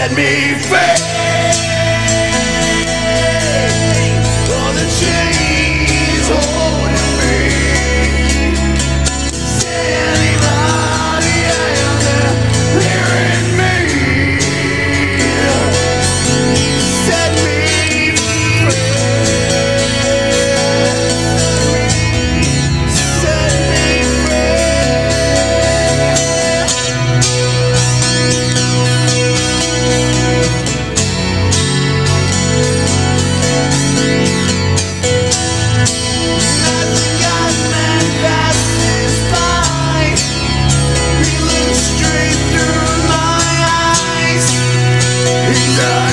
Set me free. In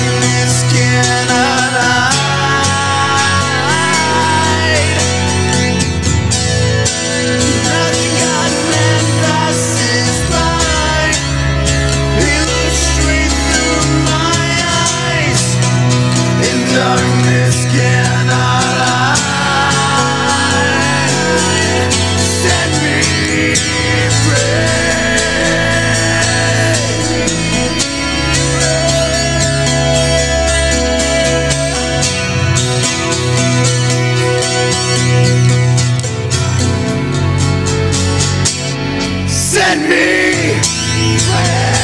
send me.